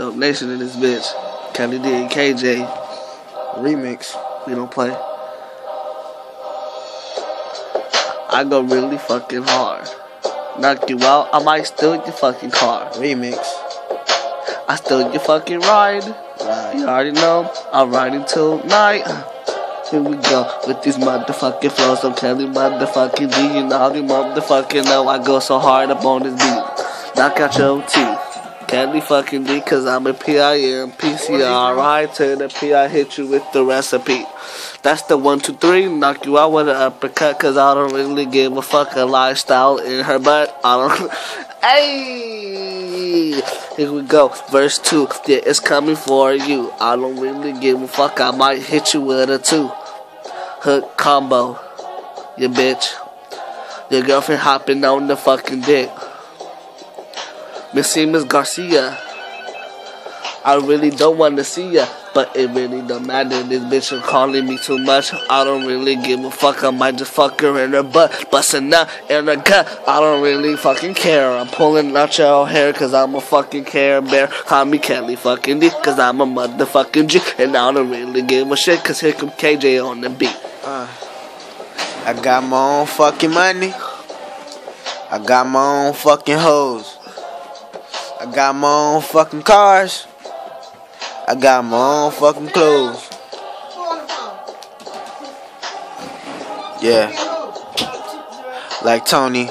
donation in this bitch. Kelly D and KJ remix. We don't play. I go really fucking hard. Knock you out, I might steal your fucking car. Remix. I steal your fucking ride. Right. You already know, I'm riding tonight. Here we go with these motherfucking flows. I'm Kelly motherfucking D. You know how you motherfucking know I go so hard up on this beat. Knock out your teeth. Kelly fucking D, cause I'm a PIM, PCR, right to the P, I hit you with the recipe. That's the one, two, three, knock you out with an uppercut, cause I don't really give a fuck a lifestyle in her butt. I don't. hey! Here we go, verse two. Yeah, it's coming for you. I don't really give a fuck, I might hit you with a two. Hook combo, you bitch. Your girlfriend hopping on the fucking dick. Miss Miss Garcia. I really don't want to see ya, but it really don't matter. This bitch is calling me too much. I don't really give a fuck. I might just fuck her in her butt, busting out in her gut. I don't really fucking care. I'm pulling out your hair cause I'm a fucking care bear. Call me Kelly fucking D cause I'm a motherfucking G. And I don't really give a shit cause here come KJ on the beat. Uh, I got my own fucking money. I got my own fucking hoes. I got my own fucking cars. I got my own fucking clothes. Yeah. Like Tony.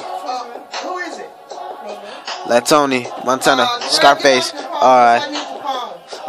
Like Tony, Montana, Scarface. Alright.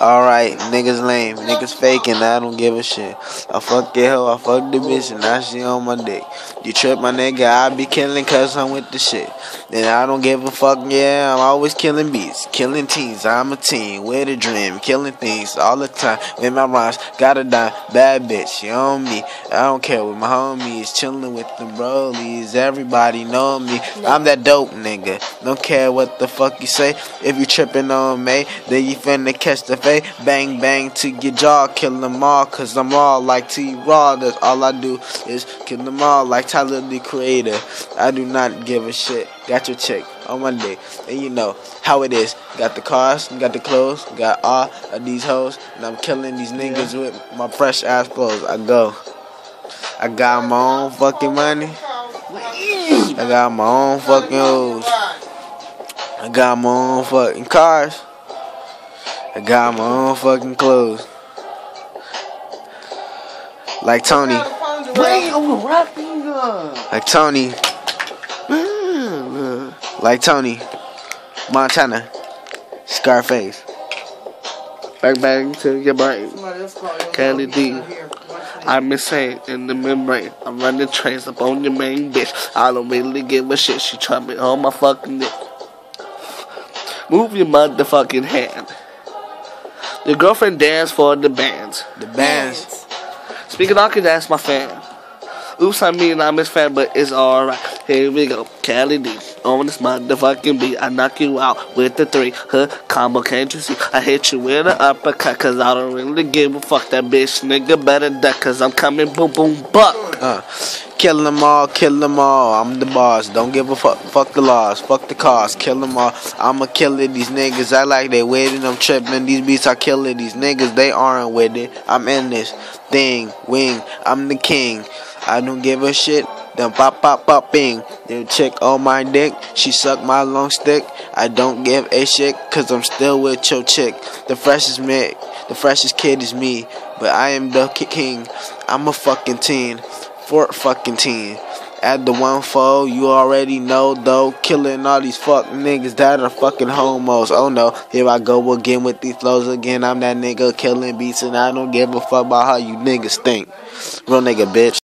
Alright, niggas lame, niggas faking, I don't give a shit. I fuck that hoe, I fuck the bitch, and now she on my dick. You trip my nigga, I be killing cause I'm with the shit. Then I don't give a fuck, yeah, I'm always killing beats, killing teens, I'm a teen, with a dream, killing things all the time. With my rhymes, got a dime, bad bitch, she on me. I don't care with my homies, chilling with the brolies, everybody know me. I'm that dope nigga, don't care what the fuck you say. If you tripping on me, then you finna catch the Bang bang to your jaw, kill them all, cause I'm all like T Raw. That's all I do is kill them all like Tyler the Creator. I do not give a shit. Got your chick on Monday, and you know how it is. Got the cars, got the clothes, got all of these hoes, and I'm killing these niggas with my fresh ass clothes. I go. I got my own fucking money. I got my own fucking hoes. I got my own fucking cars. I got my own fucking clothes. Like Tony. Wait, I'm rapping. Uh. Like Tony. Like Tony. Montana. Scarface. Back bang to your brain. Kelly D. I'm insane in the membrane. I'm running trains up on your main bitch. I don't really give a shit. She try me on my fucking dick. Move your motherfucking hand. Your girlfriend dance for the bands. The bands. Speaking of, I could ask my fan. Oops, I mean I'm his fan, but it's alright. Here we go. Kelly D. On this motherfucking beat, I knock you out with the three. Huh, combo, can't you see? I hit you with an uppercut, cause I don't really give a fuck. That bitch nigga better duck, cause I'm coming boom boom buck. Uh, kill them all, kill them all. I'm the boss. Don't give a fuck. Fuck the laws. Fuck the cars. Kill them all. I'ma kill it. These niggas, I like they waiting. I'm tripping. These beats, I kill it. These niggas, they aren't with it. I'm in this thing. Wing. I'm the king. I don't give a shit. Then pop, pop, pop, bing. Then chick on my dick. She suck my long stick. I don't give a shit, cause I'm still with your chick. The freshest Mick, the freshest kid is me. But I am the king. I'm a fucking teen. Fort fucking teen. At the one fold, you already know though. Killing all these fuck niggas that are fucking homos. Oh no, here I go again with these flows again. I'm that nigga killing beats and I don't give a fuck about how you niggas think. Real nigga, bitch.